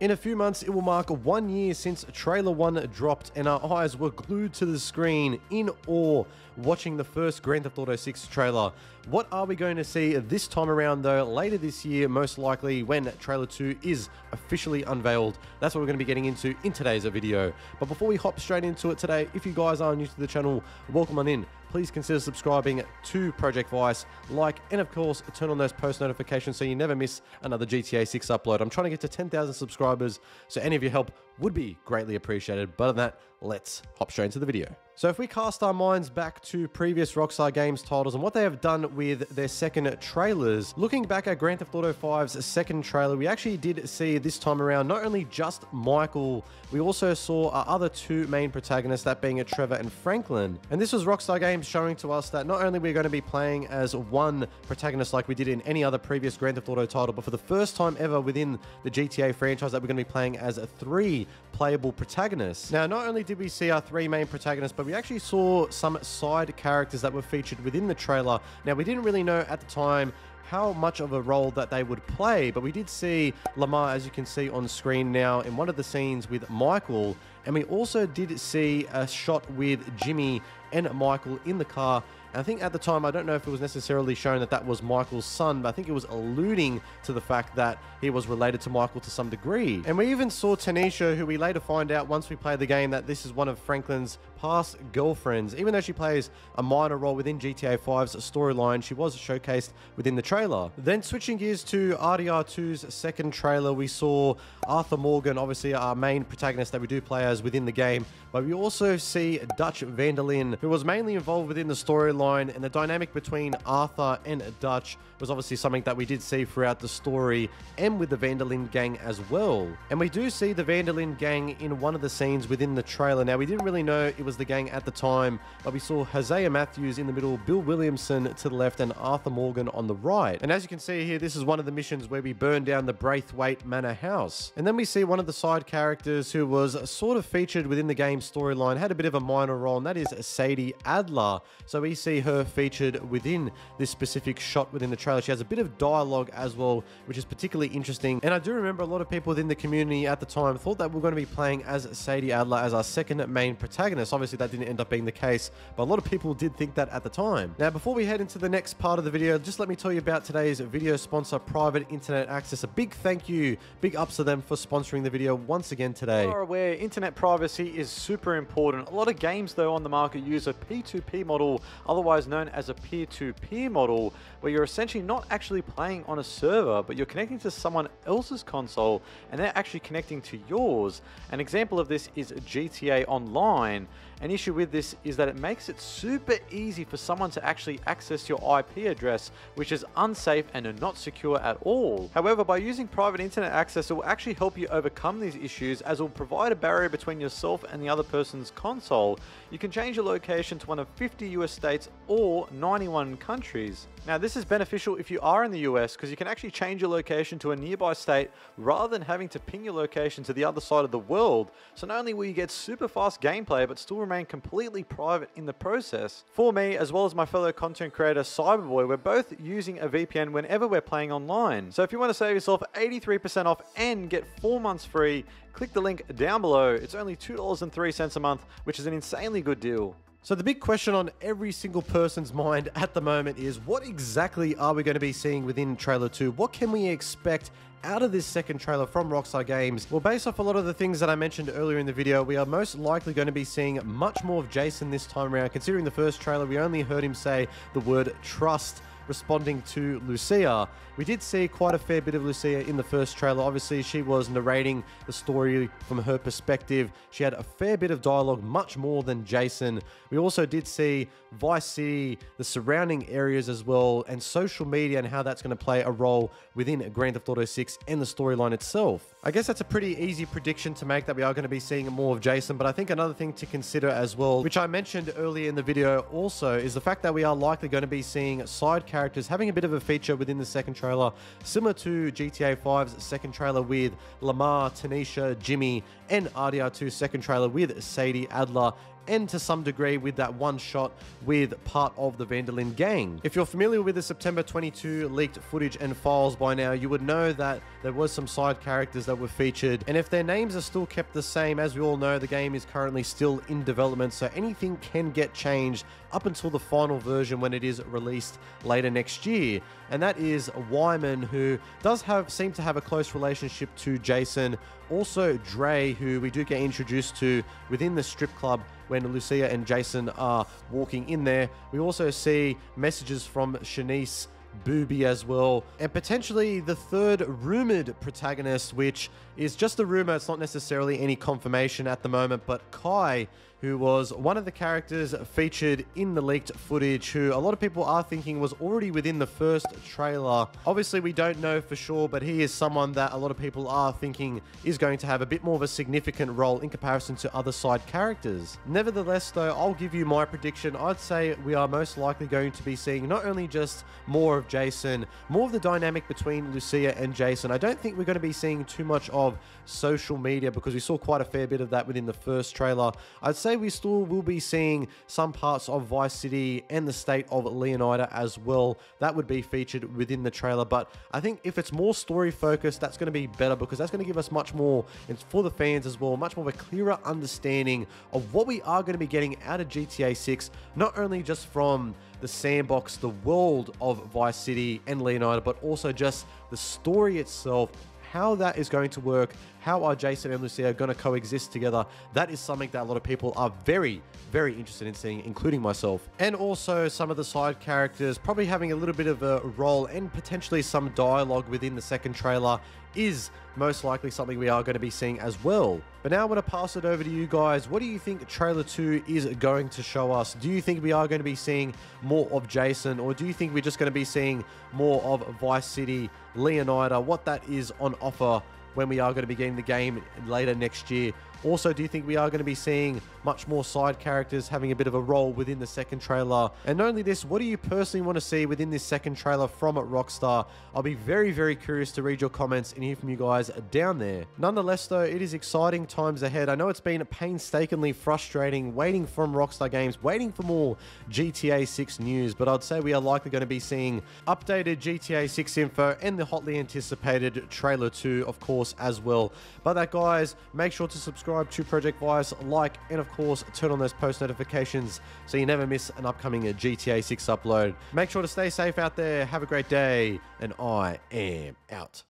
In a few months, it will mark one year since trailer one dropped, and our eyes were glued to the screen in awe watching the first Grand Theft Auto 6 trailer. What are we going to see this time around, though, later this year, most likely when trailer 2 is officially unveiled? That's what we're going to be getting into in today's video. But before we hop straight into it today, if you guys are new to the channel, welcome on in please consider subscribing to Project Vice, like, and of course, turn on those post notifications so you never miss another GTA 6 upload. I'm trying to get to 10,000 subscribers, so any of your help would be greatly appreciated. But other than that, let's hop straight into the video. So if we cast our minds back to previous Rockstar Games titles and what they have done with their second trailers, looking back at Grand Theft Auto 5's second trailer, we actually did see this time around not only just Michael, we also saw our other two main protagonists, that being Trevor and Franklin. And this was Rockstar Games showing to us that not only we're going to be playing as one protagonist like we did in any other previous Grand Theft Auto title, but for the first time ever within the GTA franchise that we're going to be playing as three playable protagonists. Now, not only did we see our three main protagonists, but we actually saw some side characters that were featured within the trailer. Now, we didn't really know at the time how much of a role that they would play, but we did see Lamar, as you can see on screen now, in one of the scenes with Michael, and we also did see a shot with Jimmy and Michael in the car I think at the time, I don't know if it was necessarily shown that that was Michael's son, but I think it was alluding to the fact that he was related to Michael to some degree. And we even saw Tanisha, who we later find out once we play the game that this is one of Franklin's past girlfriends. Even though she plays a minor role within GTA 5's storyline, she was showcased within the trailer. Then switching gears to RDR2's second trailer, we saw Arthur Morgan, obviously our main protagonist that we do play as within the game, but we also see Dutch van der Linde, who was mainly involved within the storyline and the dynamic between Arthur and Dutch was obviously something that we did see throughout the story and with the van der Linde gang as well. And we do see the van der Linde gang in one of the scenes within the trailer. Now, we didn't really know it was the gang at the time, but we saw Hosea Matthews in the middle, Bill Williamson to the left, and Arthur Morgan on the right. And as you can see here, this is one of the missions where we burn down the Braithwaite Manor house. And then we see one of the side characters who was sort of featured within the game storyline, had a bit of a minor role, and that is Sadie Adler. So we see her featured within this specific shot within the trailer. She has a bit of dialogue as well, which is particularly interesting. And I do remember a lot of people within the community at the time thought that we are going to be playing as Sadie Adler as our second main protagonist. Obviously, that didn't end up being the case, but a lot of people did think that at the time. Now, before we head into the next part of the video, just let me tell you about today's video sponsor, Private Internet Access. A big thank you, big ups to them for sponsoring the video once again today. You are aware internet privacy is super important. A lot of games, though, on the market use a P2P model, otherwise known as a peer-to-peer -peer model, where you're essentially not actually playing on a server, but you're connecting to someone else's console and they're actually connecting to yours. An example of this is GTA Online. An issue with this is that it makes it super easy for someone to actually access your IP address, which is unsafe and not secure at all. However, by using private internet access, it will actually help you overcome these issues as it will provide a barrier between yourself and the other person's console. You can change your location to one of 50 US states or 91 countries. Now this is beneficial if you are in the US because you can actually change your location to a nearby state rather than having to ping your location to the other side of the world. So not only will you get super fast gameplay but still remain completely private in the process. For me as well as my fellow content creator Cyberboy we're both using a VPN whenever we're playing online. So if you want to save yourself 83% off and get 4 months free click the link down below. It's only $2.03 a month which is an insanely good deal. So the big question on every single person's mind at the moment is what exactly are we going to be seeing within trailer 2? What can we expect out of this second trailer from Rockstar Games? Well, based off a lot of the things that I mentioned earlier in the video, we are most likely going to be seeing much more of Jason this time around. Considering the first trailer, we only heard him say the word trust responding to Lucia. We did see quite a fair bit of Lucia in the first trailer. Obviously, she was narrating the story from her perspective. She had a fair bit of dialogue, much more than Jason. We also did see Vice City, the surrounding areas as well, and social media and how that's going to play a role within Grand Theft Auto 6 and the storyline itself. I guess that's a pretty easy prediction to make that we are going to be seeing more of Jason, but I think another thing to consider as well, which I mentioned earlier in the video also, is the fact that we are likely going to be seeing side characters having a bit of a feature within the second trailer, similar to GTA 5's second trailer with Lamar, Tanisha, Jimmy, and RDR2's second trailer with Sadie Adler and to some degree with that one shot with part of the Van der Linde gang. If you're familiar with the September 22 leaked footage and files by now, you would know that there was some side characters that were featured, and if their names are still kept the same, as we all know, the game is currently still in development, so anything can get changed up until the final version when it is released later next year. And that is Wyman, who does have seem to have a close relationship to Jason. Also, Dre, who we do get introduced to within the strip club when Lucia and Jason are walking in there. We also see messages from Shanice Booby as well, and potentially the third rumored protagonist, which is just a rumor. It's not necessarily any confirmation at the moment, but Kai, who was one of the characters featured in the leaked footage, who a lot of people are thinking was already within the first trailer. Obviously, we don't know for sure, but he is someone that a lot of people are thinking is going to have a bit more of a significant role in comparison to other side characters. Nevertheless, though, I'll give you my prediction. I'd say we are most likely going to be seeing not only just more of Jason, more of the dynamic between Lucia and Jason. I don't think we're going to be seeing too much of social media because we saw quite a fair bit of that within the first trailer. I'd say we still will be seeing some parts of Vice City and the state of Leonida as well. That would be featured within the trailer, but I think if it's more story focused, that's going to be better because that's going to give us much more, it's for the fans as well, much more of a clearer understanding of what we are going to be getting out of GTA 6, not only just from the sandbox, the world of Vice City and Leonida, but also just the story itself how that is going to work, how are Jason and Lucia going to coexist together, that is something that a lot of people are very, very interested in seeing, including myself. And also some of the side characters probably having a little bit of a role and potentially some dialogue within the second trailer is most likely something we are going to be seeing as well. But now I'm going to pass it over to you guys. What do you think trailer 2 is going to show us? Do you think we are going to be seeing more of Jason or do you think we're just going to be seeing more of Vice City, Leonida, what that is on offer when we are going to be getting the game later next year. Also, do you think we are going to be seeing much more side characters having a bit of a role within the second trailer? And not only this, what do you personally want to see within this second trailer from Rockstar? I'll be very, very curious to read your comments and hear from you guys down there. Nonetheless, though, it is exciting times ahead. I know it's been painstakingly frustrating waiting from Rockstar Games, waiting for more GTA 6 news, but I'd say we are likely going to be seeing updated GTA 6 info and the hotly anticipated trailer 2, of course, as well. But that, guys, make sure to subscribe subscribe to Project Vice, like, and of course, turn on those post notifications so you never miss an upcoming GTA 6 upload. Make sure to stay safe out there. Have a great day, and I am out.